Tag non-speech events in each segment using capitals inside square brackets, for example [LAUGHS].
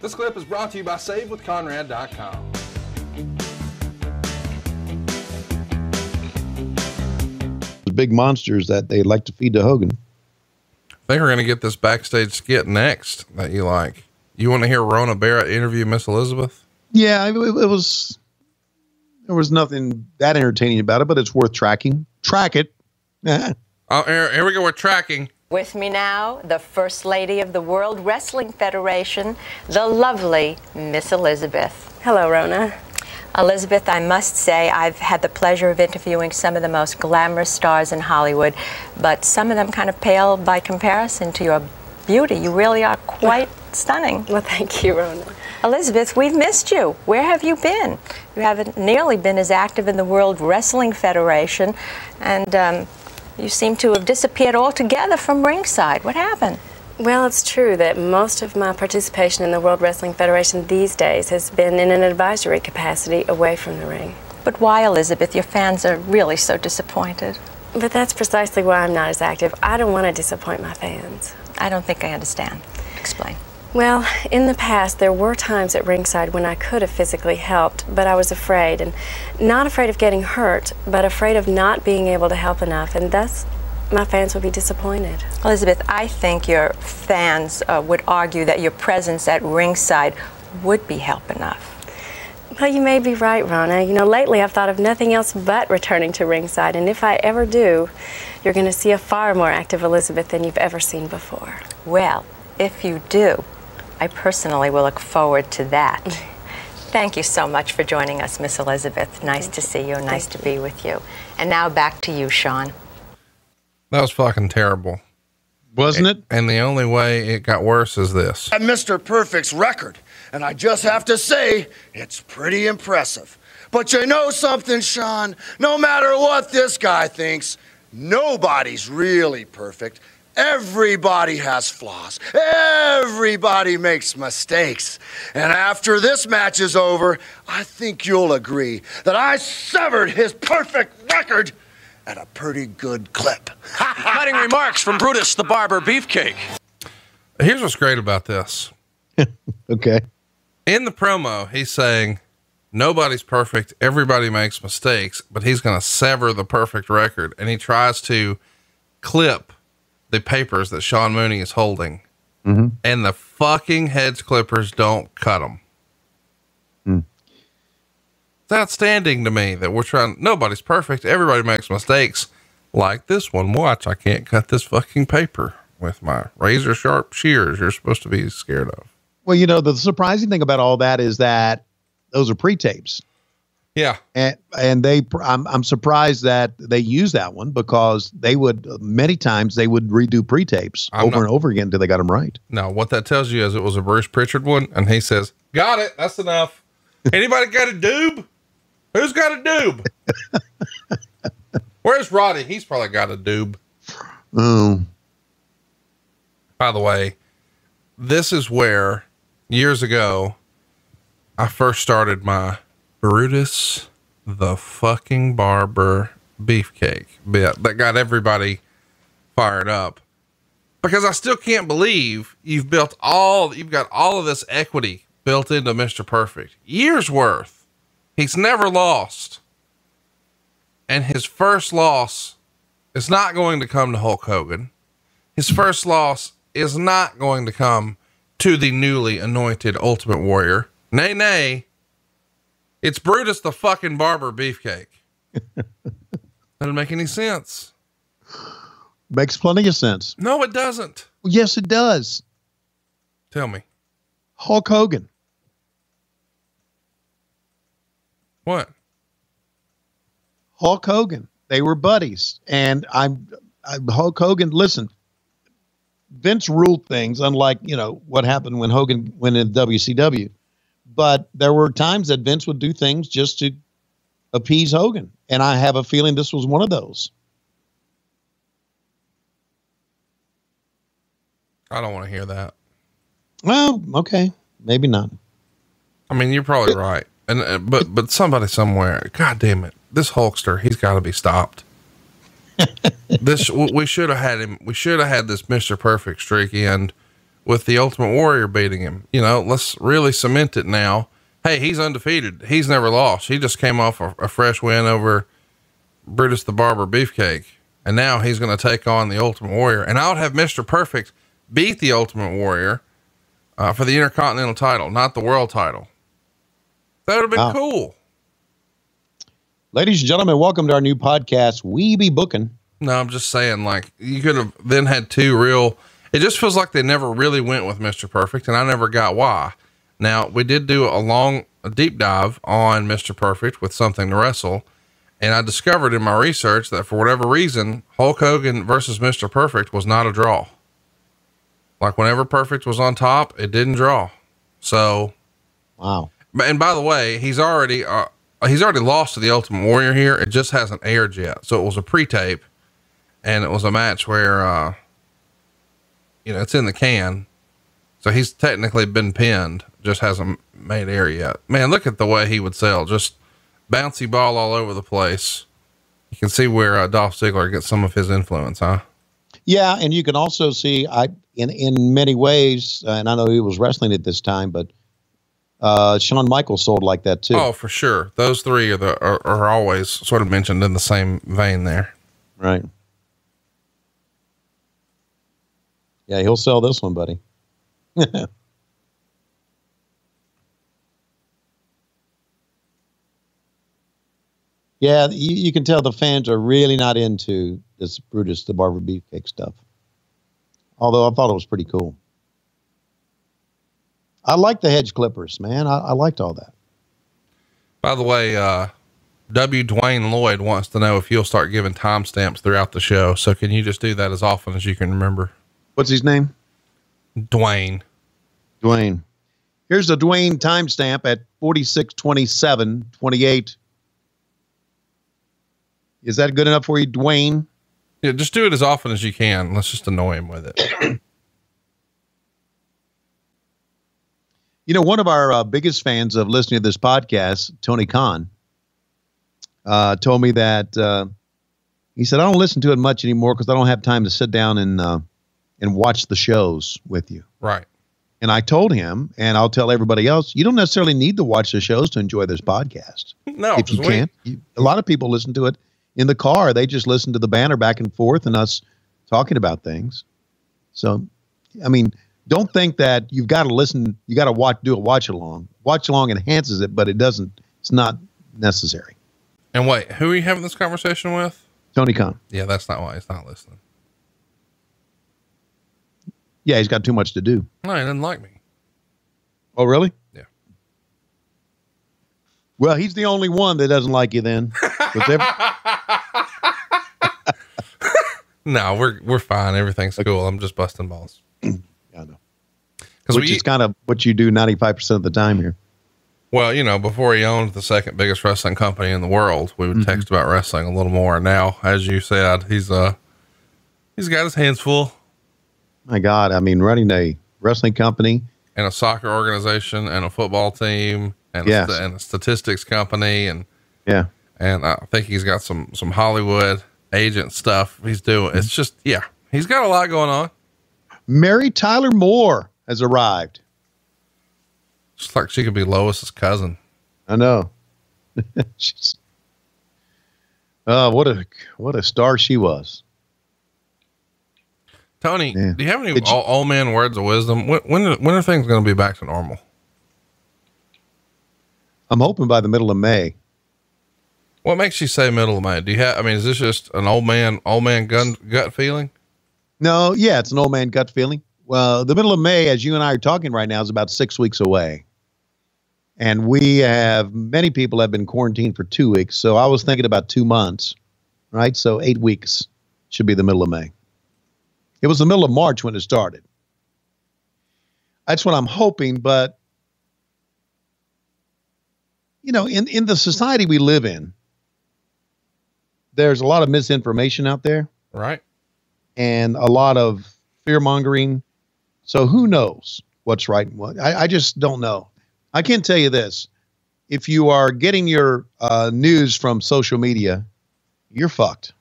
This clip is brought to you by SaveWithConrad.com. The big monsters that they like to feed to Hogan. I think we're going to get this backstage skit next that you like. You want to hear Rona Barrett interview Miss Elizabeth? Yeah, it, it was. There was nothing that entertaining about it, but it's worth tracking. Track it. [LAUGHS] Oh, here, here we go. We're tracking. With me now, the First Lady of the World Wrestling Federation, the lovely Miss Elizabeth. Hello, Rona. Elizabeth, I must say I've had the pleasure of interviewing some of the most glamorous stars in Hollywood, but some of them kind of pale by comparison to your beauty. You really are quite [LAUGHS] stunning. Well, thank you, Rona. Elizabeth, we've missed you. Where have you been? You haven't nearly been as active in the World Wrestling Federation, and um, you seem to have disappeared altogether from ringside. What happened? Well, it's true that most of my participation in the World Wrestling Federation these days has been in an advisory capacity away from the ring. But why, Elizabeth? Your fans are really so disappointed. But that's precisely why I'm not as active. I don't want to disappoint my fans. I don't think I understand. Explain. Well, in the past, there were times at ringside when I could have physically helped, but I was afraid. And not afraid of getting hurt, but afraid of not being able to help enough. And thus, my fans would be disappointed. Elizabeth, I think your fans uh, would argue that your presence at ringside would be help enough. Well, you may be right, Rona. You know, lately I've thought of nothing else but returning to ringside, and if I ever do, you're going to see a far more active Elizabeth than you've ever seen before. Well, if you do, I personally will look forward to that. [LAUGHS] Thank you so much for joining us, Miss Elizabeth. Nice Thank to you. see you. Nice Thank to be with you. And now back to you, Sean. That was fucking terrible. Wasn't it? And the only way it got worse is this. at Mr. Perfect's record, and I just have to say, it's pretty impressive. But you know something, Sean? No matter what this guy thinks, nobody's really perfect. Everybody has flaws. Everybody makes mistakes. And after this match is over, I think you'll agree that I severed his perfect record at a pretty good clip. [LAUGHS] Cutting remarks from Brutus the Barber Beefcake. Here's what's great about this. [LAUGHS] Okay. In the promo, he's saying nobody's perfect. Everybody makes mistakes, but he's going to sever the perfect record. And he tries to clip the papers that Sean Mooney is holding. Mm-hmm. And the fucking heads clippers don't cut them. Hmm. It's outstanding to me that we're trying. Nobody's perfect. Everybody makes mistakes like this one. Watch, I can't cut this fucking paper with my razor sharp shears you're supposed to be scared of. Well, you know, the surprising thing about all that is that those are pre-tapes. Yeah. And and they, I'm I'm surprised that they use that one because they would many times they would redo pre-tapes I'm over not- and over again until they got them right. No, what that tells you is it was a Bruce Pritchard one, and he says, "Got it. That's enough." Anybody got a doob? Who's got a doob? [LAUGHS] Where's Roddy? He's probably got a doob. Oh, By the way, this is where years ago I first started my Brutus the fucking barber beefcake bit that got everybody fired up. Because I still can't believe you've built all you've got all of this equity built into Mr. Perfect. Years worth. He's never lost. And his first loss is not going to come to Hulk Hogan. His first loss is not going to come to the newly anointed Ultimate Warrior. Nay, nay. It's Brutus the fucking barber beefcake. [LAUGHS] Doesn't make any sense. makes plenty of sense. No, it doesn't. Yes, it does. Tell me. Hulk Hogan. What? Hulk Hogan. They were buddies, and I'm, I'm Hulk Hogan. Listen, Vince ruled things, unlike you know what happened when Hogan went in WCW. But there were times that Vince would do things just to appease Hogan, and I have a feeling this was one of those. I don't want to hear that. Well, okay, maybe not. I mean, you're probably right. And uh, but but somebody somewhere, god damn it, this Hulkster, he's got to be stopped. [LAUGHS] this we should have had him. We should have had this Mister Perfect streak end with the Ultimate Warrior beating him. You know, let's really cement it now. Hey, he's undefeated. He's never lost. He just came off a, a fresh win over Brutus the Barber Beefcake. And now he's going to take on the Ultimate Warrior. And I would have Mr. Perfect beat the Ultimate Warrior uh, for the Intercontinental title, not the world title. That would have been Wow. cool. Ladies and gentlemen, welcome to our new podcast. We be booking. No, I'm just saying, like, you could have then had two real. It just feels like they never really went with Mr. Perfect, and I never got why. Now, we did do a long, a deep dive on Mr. Perfect with something to wrestle, and I discovered in my research that for whatever reason, Hulk Hogan versus Mr. Perfect was not a draw. Like, whenever Perfect was on top, it didn't draw. So, Wow. and by the way, he's already uh, he's already lost to the Ultimate Warrior here. It just hasn't aired yet. So it was a pre-tape, and it was a match where uh, you know it's in the can. So he's technically been pinned, just hasn't made air yet. Man, look at the way he would sell. Just bouncy ball all over the place. You can see where uh, Dolph Ziggler gets some of his influence, huh? Yeah, and you can also see I in in many ways, uh, and I know he was wrestling at this time, but uh, Shawn Michaels sold like that too. Oh, for sure. Those three are the are, are always sort of mentioned in the same vein there. Right. Yeah, he'll sell this one, buddy. [LAUGHS] yeah, you, you can tell the fans are really not into this Brutus the Barber Beefcake stuff. Although I thought it was pretty cool. I like the hedge clippers, man. I, I liked all that. By the way, uh, W. Dwayne Lloyd wants to know if you'll start giving timestamps throughout the show. So can you just do that as often as you can remember? What's his name? Dwayne. Dwayne. Here's the Dwayne timestamp at 4627 28. Is that good enough for you, Dwayne? Yeah, just do it as often as you can. Let's just annoy him with it. You know, one of our uh, biggest fans of listening to this podcast, Tony Khan, uh, told me that uh, he said, I don't listen to it much anymore because I don't have time to sit down and, uh, and watch the shows with you. right. And I told him, and I'll tell everybody else, you don't necessarily need to watch the shows to enjoy this podcast. [LAUGHS] No, if you we- can. You, a lot of people listen to it in the car. They just listen to the banner back and forth and us talking about things. So, I mean, don't think that you've got to listen. You got to watch, do a watch along. Watch along enhances it, but it doesn't. It's not necessary. And wait, who are you having this conversation with? Tony Khan. Yeah, that's not why he's not listening. Yeah, he's got too much to do. No, he doesn't like me. Oh, really? Yeah. Well, he's the only one that doesn't like you then. [LAUGHS] No, we're we're fine. Everything's cool. I'm just busting balls. [CLEARS THROAT] yeah, I know. Which we, is kind of what you do 95% of the time here. well, you know, before he owned the second biggest wrestling company in the world, we would Mm-hmm. text about wrestling a little more. Now, as you said, he's uh he's got his hands full My God. I mean, running a wrestling company. and a soccer organization and a football team and, Yes. a, and a statistics company and Yeah. and I think he's got some some Hollywood agent stuff he's doing. It's just yeah, he's got a lot going on. Mary Tyler Moore has arrived. Just like she could be Lois's cousin. I know. [LAUGHS] She's, uh, what a what a star she was. Tony, Yeah. do you have any you- all, all man words of wisdom? When when are, when are things going to be back to normal? I'm hoping by the middle of May. What makes you say middle of May? Do you have? I mean, is this just an old man old man gun gut feeling? No, yeah, it's an old man gut feeling. Well, the middle of May, as you and I are talking right now, is about six weeks away. And we have many people have been quarantined for two weeks. So I was thinking about two months, right? So eight weeks should be the middle of May. It was the middle of March when it started. That's what I'm hoping, but you know, in, in the society we live in, there's a lot of misinformation out there Right. and a lot of fear mongering. So who knows what's right and what? I, I just don't know. I can tell you this: if you are getting your uh, news from social media, you're fucked.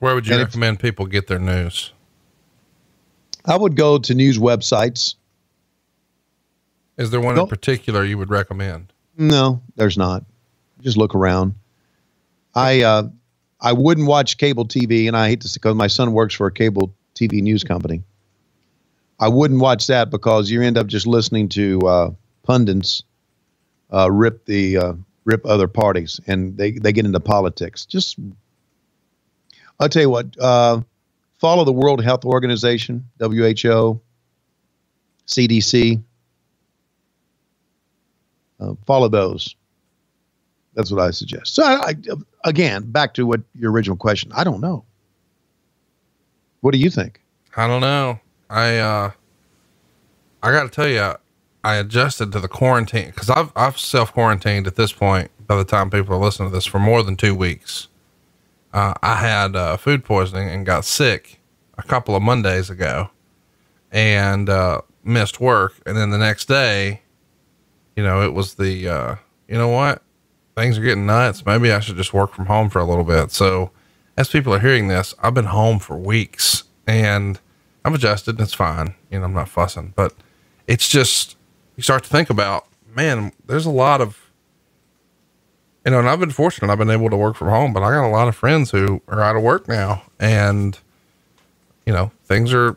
Where would you And if- recommend people get their news? I would go to news websites. Is there one in particular you would recommend? No, there's not. Just look around. I uh, I wouldn't watch cable TV, and I hate to say because my son works for a cable TV news company. I wouldn't watch that because you end up just listening to uh, pundits uh, rip the uh, rip other parties, and they they get into politics. Just I'll tell you what. Uh, follow the World Health Organization, WHO, CDC. Uh, follow those. That's what I suggest. So, I, I, again, back to what your original question. I don't know. What do you think? I don't know. I uh I got to tell you, I adjusted to the quarantine because I've I've self quarantined at this point. By the time people are listening to this, for more than two weeks, uh, I had uh, food poisoning and got sick a couple of Mondays ago, and uh, missed work. And then the next day, you know, it was the uh, you know what, things are getting nuts. Maybe I should just work from home for a little bit. So, as people are hearing this, I've been home for weeks and I've adjusted and it's fine. You know, I'm not fussing, but it's just, you start to think about, man, there's a lot of, you know, and I've been fortunate. I've been able to work from home, but I got a lot of friends who are out of work now and, you know, things are,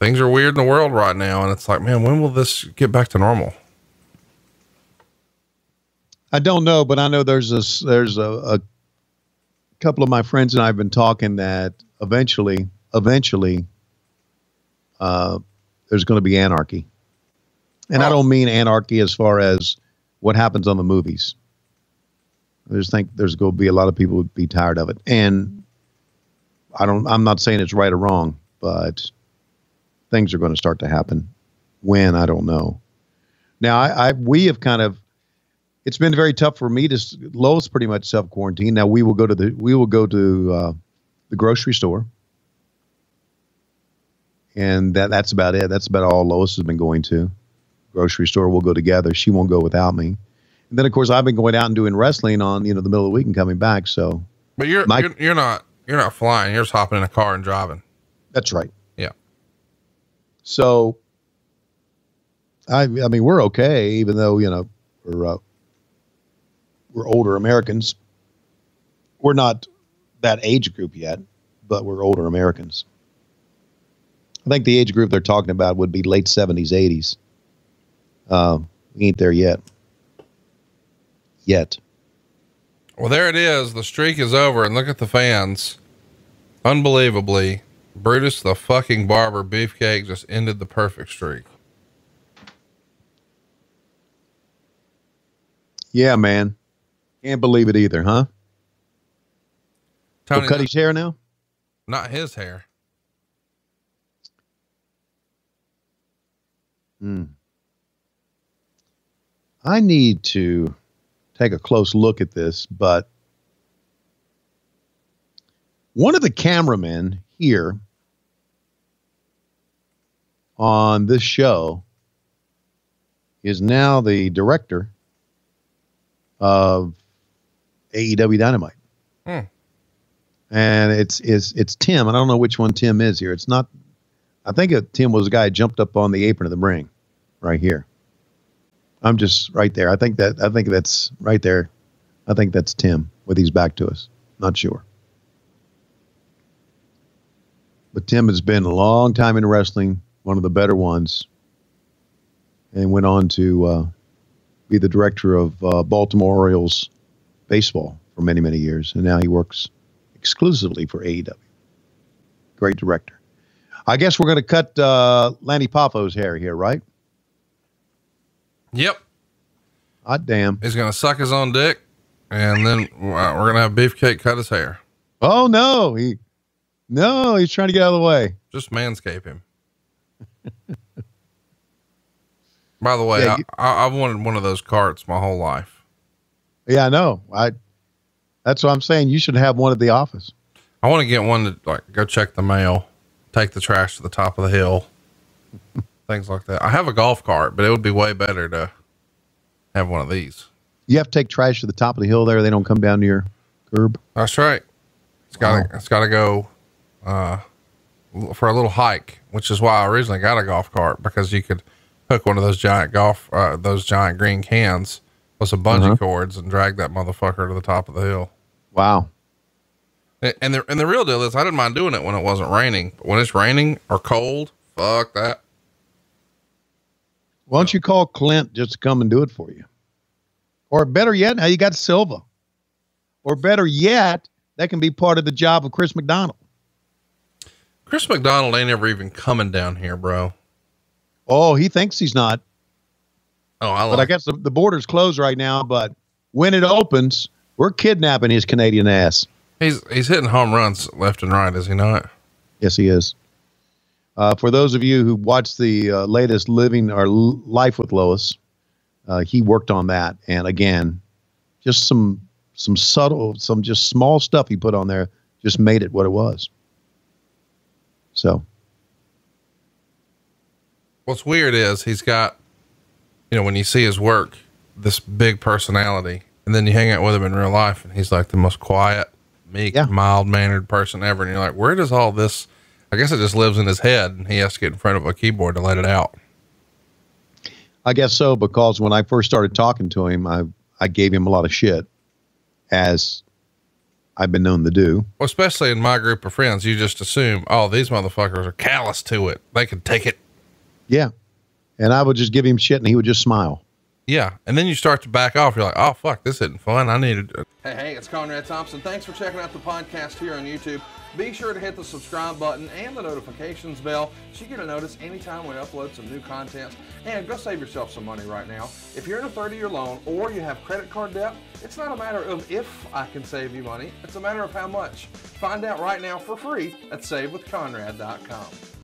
things are weird in the world right now. And it's like, man, when will this get back to normal? I don't know, but I know there's this there's a, a couple of my friends and I've been talking that eventually, eventually, uh, there's going to be anarchy, and I Oh. don't mean anarchy as far as what happens on the movies. I just think there's going to be a lot of people who would be tired of it, and I don't. I'm not saying it's right or wrong, but things are going to start to happen. When I don't know. Now I, I we have kind of it's been very tough for me to Lois pretty much self quarantine. Now we will go to the we will go to uh, the grocery store, and that that's about it. That's about all Lois has been going to. Grocery store. We'll go together. She won't go without me. And then of course I've been going out and doing wrestling on you know the middle of the week and coming back. So But you're, Mike- you're, you're not, you're not flying. You're just hopping in a car and driving. that's right. Yeah. So I I mean we're okay, even though you know we're uh, we're older Americans. We're not that age group yet, but we're older Americans. I think the age group they're talking about would be late seventies, eighties. Uh, we ain't there yet. Yet. Well, there it is. The streak is over, and look at the fans. Unbelievably, Brutus the fucking barber beefcake just ended the perfect streak. Yeah, man. Can't believe it either, huh? Tony, cut his hair now. not his hair. Hmm. I need to take a close look at this, but one of the cameramen here on this show is now the director of AEW Dynamite. Hmm. And it's it's it's Tim. I don't know which one Tim is here. It's not I think it, Tim was the guy who jumped up on the apron of the ring right here. I'm just right there. I think that I think that's right there. I think that's Tim with his back to us. Not sure. But Tim has been a long time in wrestling, one of the better ones, and went on to uh, be the director of uh, Baltimore Orioles baseball for many, many years, and now he works exclusively for AEW. Great director. I guess we're going to cut uh, Lanny Poffo's hair here, right? Yep. Hot damn. He's going to suck his own dick, and then uh, we're going to have beefcake cut his hair. Oh no, he no, he's trying to get out of the way. Just manscape him. [LAUGHS] By the way, Yeah, I, you- I, I've wanted one of those carts my whole life. Yeah, I know. I that's what I'm saying. You should have one at the office. I want to get one to like go check the mail, take the trash to the top of the hill, things like that. I have a golf cart, but it would be way better to have one of these. You have to take trash to the top of the hill there. They don't come down to your curb. That's right. It's got to it's got to go uh, for a little hike, which is why I originally got a golf cart because you could hook one of those giant golf, uh, those giant green cans with some bungee Uh-huh. cords and drag that motherfucker to the top of the hill. Wow. And and the, and the real deal is I didn't mind doing it when it wasn't raining, but when it's raining or cold, fuck that. Why don't you call Clint just to come and do it for you? Or better yet, now you got Silva. Or better yet, that can be part of the job of Chris McDonald. Chris McDonald ain't ever even coming down here, bro. Oh, he thinks he's not. Oh, I But I guess the, the border's closed right now. But when it opens, we're kidnapping his Canadian ass. he's he's hitting home runs left and right, is he not? Yes, he is. Uh, for those of you who watched the uh, latest Living or L- Life with Lois, uh, he worked on that, and again, just some some subtle, some just small stuff he put on there just made it what it was. So What's weird is he's got, you know, when you see his work, this big personality, and then you hang out with him in real life, and he's like the most quiet, meek, Yeah. mild mannered person ever. And you're like, where does all this? I guess it just lives in his head, and he has to get in front of a keyboard to let it out. I guess so because when I first started talking to him, I I gave him a lot of shit, as I've been known to do. Well, especially in my group of friends, you just assume, oh, these motherfuckers are callous to it. They can take it. Yeah, and I would just give him shit, and he would just smile. Yeah. And then you start to back off. You're like, oh, fuck, this isn't fun. I need to. Hey, hey, it's Conrad Thompson. Thanks for checking out the podcast here on YouTube. Be sure to hit the subscribe button and the notifications bell so you get a notice anytime we upload some new content. And go save yourself some money right now. If you're in a 30 year loan or you have credit card debt, it's not a matter of if I can save you money, it's a matter of how much. Find out right now for free at SaveWithConrad.com.